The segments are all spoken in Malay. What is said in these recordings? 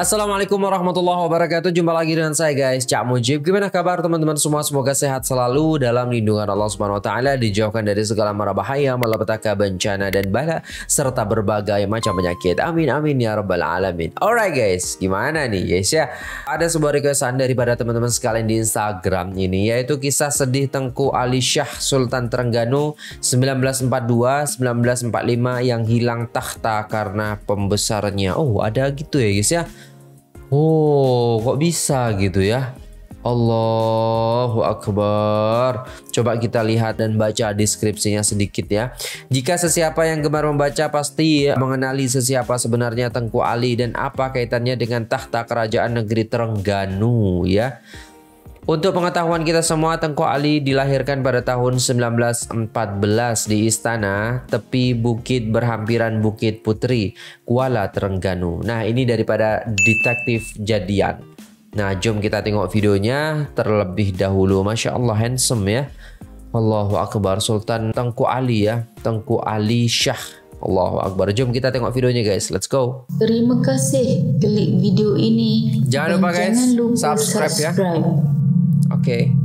Assalamualaikum warahmatullahi wabarakatuh. Jumpa lagi dengan saya guys. Cak Mujib. Gimana kabar teman-teman? Semua Semoga sehat selalu Dalam lindungan Allah Subhanahu Wa Taala Dijauhkan dari segala mara bahaya Malapetaka bencana dan bala Serta berbagai macam penyakit. Amin amin ya rabbal alamin. Alright guys. Gimana nih guys ya? Ada sebuah requestan daripada teman-teman sekalian di Instagram ini Yaitu kisah sedih Tengku Ali Shah Sultan Terengganu 1942-1945 Yang hilang takhta karena pembesarnya. Oh ada gitu ya guys ya Oh, kok bisa gitu ya? Allahu Akbar. Coba kita lihat dan baca deskripsinya sedikit ya. Jika sesiapa yang gemar membaca pasti mengenali sesiapa sebenarnya Tengku Ali dan apa kaitannya dengan tahta kerajaan negeri Terengganu ya. Untuk pengetahuan kita semua, Tengku Ali dilahirkan pada tahun 1914 di istana tepi bukit berhampiran Bukit Putri, Kuala Terengganu. Nah, ini daripada detektif jadian. Nah, jom kita tengok videonya terlebih dahulu. Masya Allah, handsome ya. Allahu Akbar, Sultan Tengku Ali ya. Tengku Ali Shah. Allahu Akbar. Jom kita tengok videonya guys. Let's go. Terima kasih klik video ini. Jangan lupa guys, jangan lupa subscribe, ya. subscribe ya. Okay.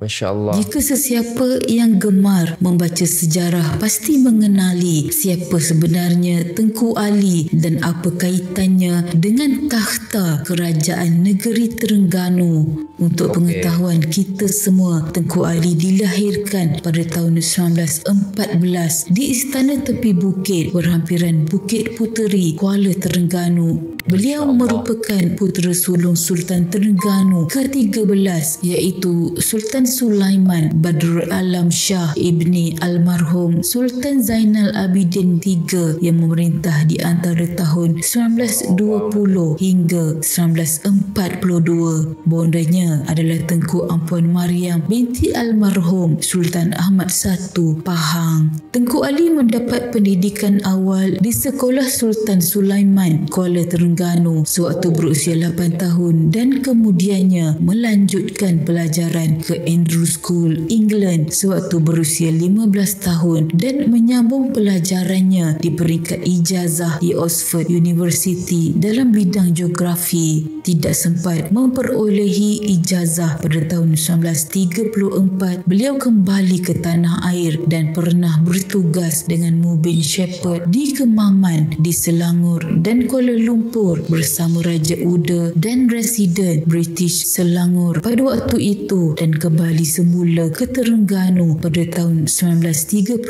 Masya Allah. Jika sesiapa yang gemar membaca sejarah pasti mengenali siapa sebenarnya Tengku Ali dan apa kaitannya dengan takhta kerajaan negeri Terengganu. Untuk okay. pengetahuan kita semua, Tengku Ali dilahirkan pada tahun 1914 di Istana Tepi Bukit berhampiran Bukit Puteri, Kuala Terengganu. Beliau merupakan putera sulung Sultan Terengganu ke-13 iaitu Sultan Sulaiman Badrul Alam Shah ibni almarhum Sultan Zainal Abidin III yang memerintah di antara tahun 1920 hingga 1942. Bondanya adalah Tengku Ampuan Mariam binti almarhum Sultan Ahmad I Pahang. Tengku Ali mendapat pendidikan awal di Sekolah Sultan Sulaiman Kuala Terengganu sewaktu berusia 8 tahun dan kemudiannya melanjutkan pelajaran ke Andrew School, England sewaktu berusia 15 tahun dan menyambung pelajarannya di peringkat ijazah di Oxford University dalam bidang geografi. Tidak sempat memperolehi ijazah pada tahun 1934, beliau kembali ke tanah air dan pernah bertugas dengan Mubin Shepherd di Kemaman di Selangor dan Kuala Lumpur bersama Raja Uda dan Residen British Selangor pada waktu itu dan kembali kembali semula ke Terengganu pada tahun 1937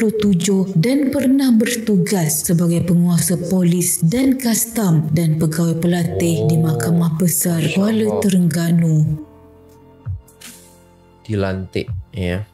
dan pernah bertugas sebagai penguasa polis dan kastam dan pegawai pelatih di Mahkamah Besar Kuala Terengganu. Dilantik ya.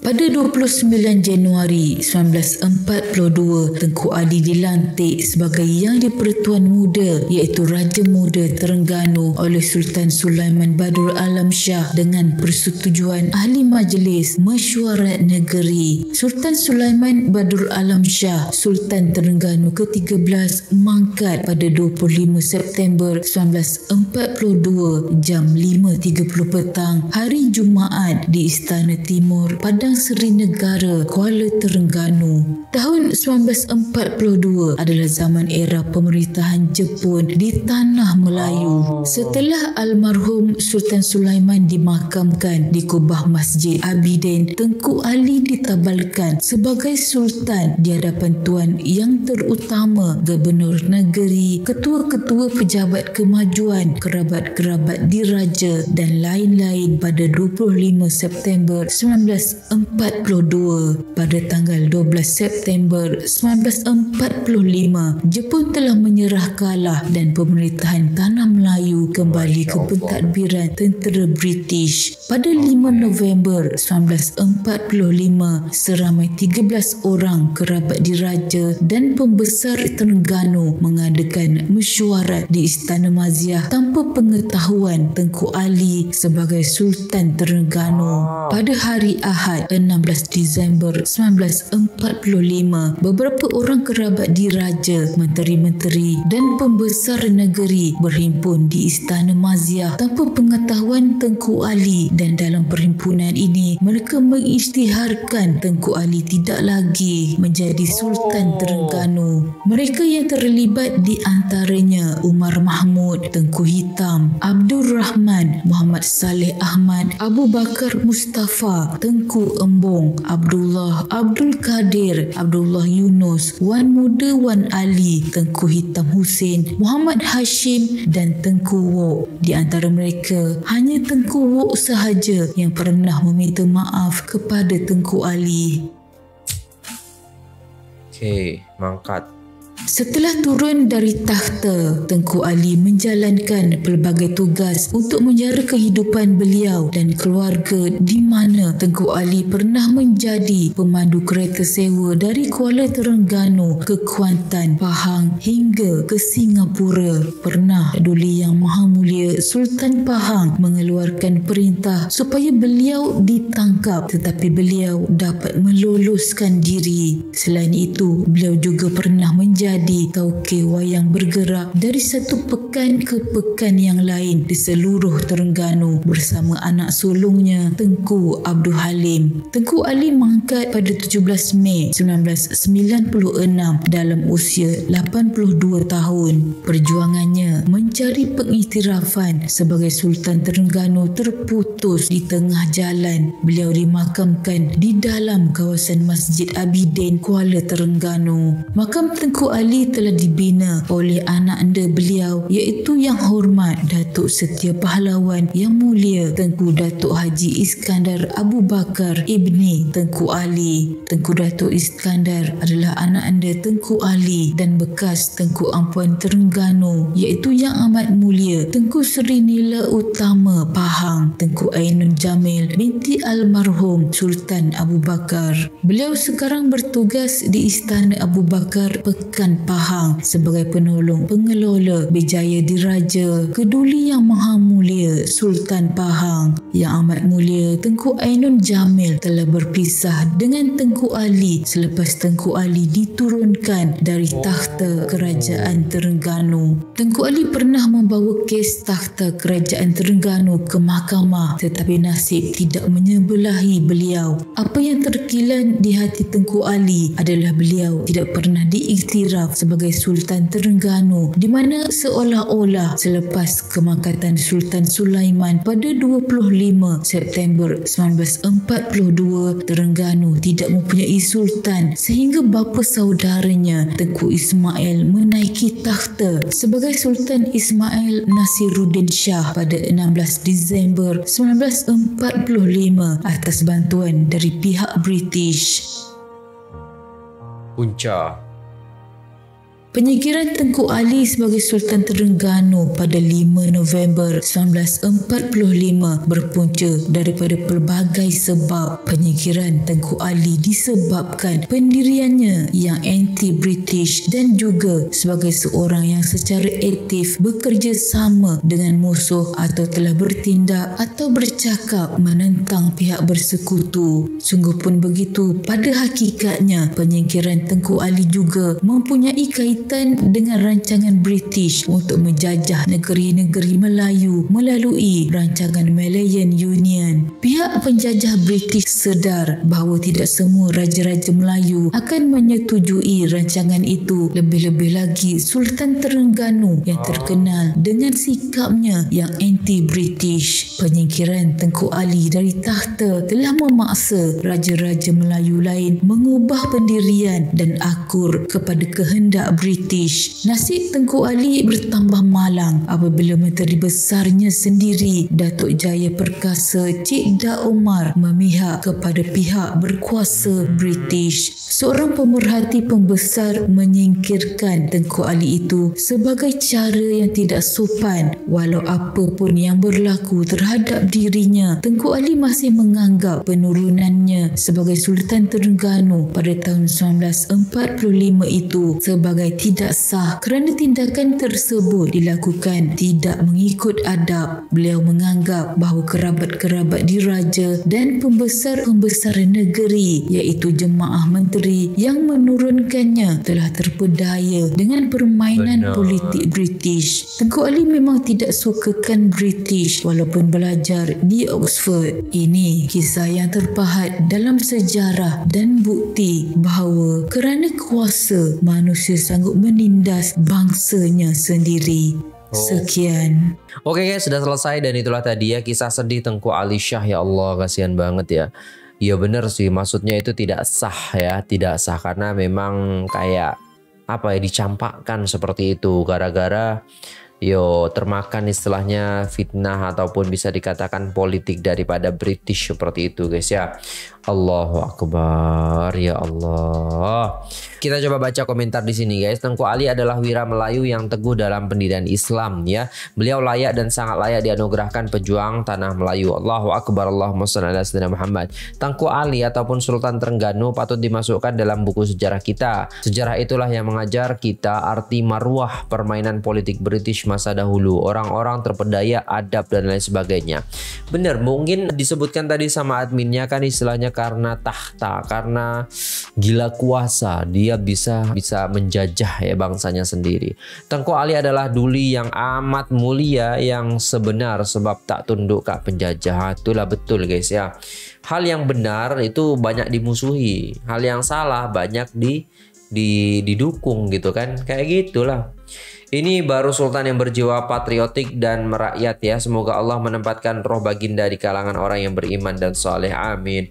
Pada 29 Januari 1942, Tengku Adi dilantik sebagai Yang di-Pertuan Muda iaitu Raja Muda Terengganu oleh Sultan Sulaiman Badrul Alam Shah dengan persetujuan Ahli Majlis Mesyuarat Negeri. Sultan Sulaiman Badrul Alam Shah, Sultan Terengganu ke-13 mangkat pada 25 September 1942 jam 5.30 petang hari Jumaat di Istana Timur pada Padang Seri Negara Kuala Terengganu. Tahun 1942 adalah zaman era pemerintahan Jepun di Tanah Melayu. Setelah almarhum Sultan Sulaiman dimakamkan di kubah Masjid Abidin, Tengku Ali ditabalkan sebagai Sultan di hadapan Tuan yang terutama Gubernur Negeri, Ketua-Ketua Pejabat Kemajuan, Kerabat-Kerabat Diraja dan lain-lain pada 25 September 1942. 1942 pada tanggal 12 September 1945 Jepun telah menyerah kalah dan pemerintahan Tanah Melayu kembali ke pentadbiran tentera British. Pada 5 November 1945 seramai 13 orang kerabat diraja dan pembesar Terengganu mengadakan mesyuarat di Istana Maziah tanpa pengetahuan Tengku Ali sebagai Sultan Terengganu. Pada hari Ahad 16 Disember 1945, beberapa orang kerabat diraja, menteri-menteri dan pembesar negeri berhimpun di Istana Maziah tanpa pengetahuan Tengku Ali dan dalam perhimpunan ini mereka mengisytiharkan Tengku Ali tidak lagi menjadi Sultan Terengganu. Mereka yang terlibat di antaranya Umar Mahmud, Tengku Hitam, Abdul Rahman, Muhammad Saleh Ahmad, Abu Bakar Mustafa, Tengku Embong, Abdullah, Abdul Kadir, Abdullah Yunus, Wan Muda Wan Ali, Tengku Hitam Hussein, Muhammad Hashim dan Tengku Wok. Di antara mereka, hanya Tengku Wok sahaja yang pernah meminta maaf kepada Tengku Ali. Okey, mangkat. Setelah turun dari takhta, Tengku Ali menjalankan pelbagai tugas untuk menjara kehidupan beliau dan keluarga di mana Tengku Ali pernah menjadi pemandu kereta sewa dari Kuala Terengganu ke Kuantan, Pahang hingga ke Singapura. Pernah Duli Yang Maha Mulia Sultan Pahang mengeluarkan perintah supaya beliau ditangkap tetapi beliau dapat meloloskan diri. Selain itu, beliau juga pernah menjadi menjadi tauke wayang bergerak dari satu pekan ke pekan yang lain di seluruh Terengganu bersama anak sulungnya Tengku Abdul Halim. Tengku Ali mangkat pada 17 Mei 1996 dalam usia 82 tahun. Perjuangannya mencari pengiktirafan sebagai Sultan Terengganu terputus di tengah jalan. Beliau dimakamkan di dalam kawasan Masjid Abidin Kuala Terengganu. Makam Tengku Ali telah dibina oleh anak anda beliau iaitu Yang Hormat Datuk Setia Pahlawan Yang Mulia Tengku Datuk Haji Iskandar Abu Bakar Ibni Tengku Ali. Tengku Datuk Iskandar adalah anak anda Tengku Ali dan bekas Tengku Ampuan Terengganu iaitu Yang Amat Mulia Tengku Seri Nila Utama Pahang Tengku Ainun Jamil binti almarhum Sultan Abu Bakar. Beliau sekarang bertugas di Istana Abu Bakar Pekan Kerajaan Pahang sebagai penolong pengelola Bijaya Diraja Keduli Yang Maha Mulia Sultan Pahang Yang Amat Mulia Tengku Ainun Jamil telah berpisah dengan Tengku Ali selepas Tengku Ali diturunkan dari takhta Kerajaan Terengganu. Tengku Ali pernah membawa kes takhta Kerajaan Terengganu ke mahkamah tetapi nasib tidak menyebelahi beliau. Apa yang terkilan di hati Tengku Ali adalah beliau tidak pernah diiktiraf Ashraf sebagai Sultan Terengganu di mana seolah-olah selepas kemangkatan Sultan Sulaiman pada 25 September 1942 Terengganu tidak mempunyai sultan sehingga bapa saudaranya Tengku Ismail menaiki takhta sebagai Sultan Ismail Nasiruddin Shah pada 16 Disember 1945 atas bantuan dari pihak British. Punca Penyikiran Tengku Ali sebagai Sultan Terengganu pada 5 November 1945 berpunca daripada pelbagai sebab. Penyikiran Tengku Ali disebabkan pendiriannya yang anti-British dan juga sebagai seorang yang secara aktif bekerja sama dengan musuh atau telah bertindak atau bercakap menentang pihak bersekutu. Sungguh pun begitu, pada hakikatnya penyikiran Tengku Ali juga mempunyai kaitan berkaitan dengan rancangan British untuk menjajah negeri-negeri Melayu melalui rancangan Malayan Union. Pihak penjajah British sedar bahawa tidak semua raja-raja Melayu akan menyetujui rancangan itu lebih-lebih lagi Sultan Terengganu yang terkenal dengan sikapnya yang anti-British. Penyingkiran Tengku Ali dari takhta telah memaksa raja-raja Melayu lain mengubah pendirian dan akur kepada kehendak British British. Nasib Tengku Ali bertambah malang apabila menteri besarnya sendiri Datuk Jaya Perkasa Cik Da Omar memihak kepada pihak berkuasa British. Seorang pemerhati pembesar menyingkirkan Tengku Ali itu sebagai cara yang tidak sopan walau apa pun yang berlaku terhadap dirinya. Tengku Ali masih menganggap penurunannya sebagai Sultan Terengganu pada tahun 1945 itu sebagai tidak sah kerana tindakan tersebut dilakukan tidak mengikut adab. Beliau menganggap bahawa kerabat-kerabat diraja dan pembesar-pembesar negeri iaitu jemaah menteri yang menurunkannya telah terpedaya dengan permainan Benar. politik British. Tengku Ali memang tidak sukakan British walaupun belajar di Oxford. Ini kisah yang terpahat dalam sejarah dan bukti bahawa kerana kuasa manusia sanggup menindas bangsanya sendiri. Oh. Sekian. Oke guys, sudah selesai dan itulah tadi ya kisah sedih Tengku Ali Syah ya Allah kasihan banget ya. Iya benar sih, maksudnya itu tidak sah ya, tidak sah karena memang kayak apa ya dicampakkan seperti itu gara-gara yo termakan istilahnya fitnah ataupun bisa dikatakan politik daripada British seperti itu guys ya. Allahu akbar ya Allah. Kita coba baca komentar di sini guys. Tengku Ali adalah wira Melayu yang teguh dalam pendirian Islam ya. Beliau layak dan sangat layak dianugerahkan pejuang tanah Melayu. Allahu akbar Allahumma shalli ala Muhammad. Tengku Ali ataupun Sultan Trengganu patut dimasukkan dalam buku sejarah kita. Sejarah itulah yang mengajar kita arti marwah permainan politik British masa dahulu. Orang-orang terpedaya, adab dan lain sebagainya. Benar, mungkin disebutkan tadi sama adminnya kan istilahnya karena tahta, karena gila kuasa. Dia dia bisa bisa menjajah ya bangsanya sendiri. Tengku Ali adalah duli yang amat mulia yang sebenar sebab tak tunduk ke penjajah. Itulah betul guys ya. Hal yang benar itu banyak dimusuhi, hal yang salah banyak di di didukung gitu kan. Kayak gitulah. Ini baru sultan yang berjiwa patriotik dan merakyat ya. Semoga Allah menempatkan roh baginda di kalangan orang yang beriman dan soleh. Amin.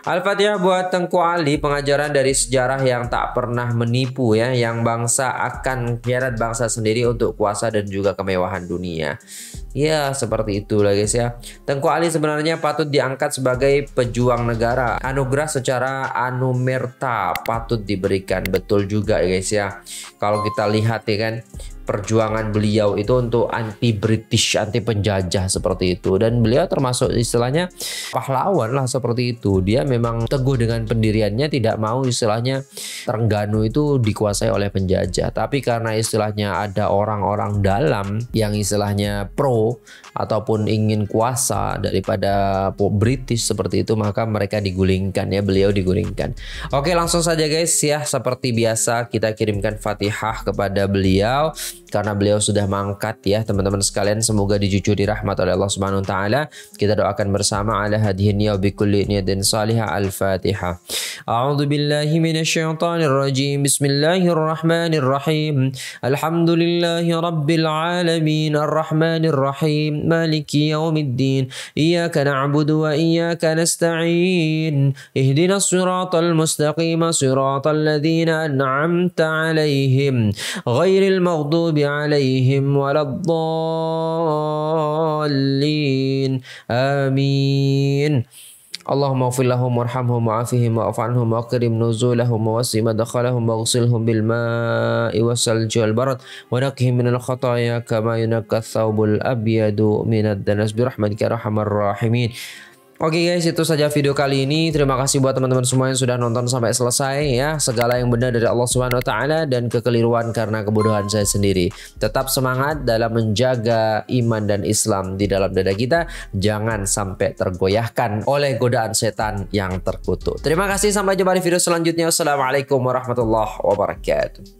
Al-Fatihah buat Tengku Ali pengajaran dari sejarah yang tak pernah menipu ya yang bangsa akan kiarat bangsa sendiri untuk kuasa dan juga kemewahan dunia. Ya seperti itulah guys ya. Tengku Ali sebenarnya patut diangkat sebagai pejuang negara. Anugerah secara anumerta patut diberikan betul juga guys ya. Kalau kita lihat ya kan perjuangan beliau itu untuk anti British, anti penjajah seperti itu dan beliau termasuk istilahnya pahlawan lah seperti itu. Dia memang teguh dengan pendiriannya tidak mau istilahnya Terengganu itu dikuasai oleh penjajah. Tapi karena istilahnya ada orang-orang dalam yang istilahnya pro ataupun ingin kuasa daripada British seperti itu maka mereka digulingkan ya beliau digulingkan. Oke langsung saja guys ya seperti biasa kita kirimkan Fatihah kepada beliau karena beliau sudah mangkat ya teman-teman sekalian semoga dicucuri rahmat oleh Allah Subhanahu wa taala. Kita doakan bersama ala hadhihi niyya bi kulli niyatin salihah al-Fatihah. A'udzu billahi minasyaitonir rajim. Bismillahirrahmanirrahim. Alhamdulillahi rabbil alamin arrahmanir rahim maliki yaumiddin. Iyyaka na'budu wa iyyaka nasta'in. Ihdinas siratal mustaqim siratal ladzina an'amta 'alaihim ghairil maghdubi عليهم ولا الضالين. آمين. اللهم اغفر لهم وارحمهم وعافهم واعف عنهم واكرم نزولهم ووسع مدخلهم واغسلهم بالماء والثلج والبرد ونقهم من الخطايا كما ينقى الثوب الأبيض من الدنس برحمتك أرحم الراحمين. Oke okay guys, itu saja video kali ini. Terima kasih buat teman-teman semua yang sudah nonton sampai selesai ya. Segala yang benar dari Allah taala dan kekeliruan karena kebodohan saya sendiri. Tetap semangat dalam menjaga iman dan Islam di dalam dada kita. Jangan sampai tergoyahkan oleh godaan setan yang terkutuk. Terima kasih sampai jumpa di video selanjutnya. Wassalamualaikum warahmatullahi wabarakatuh.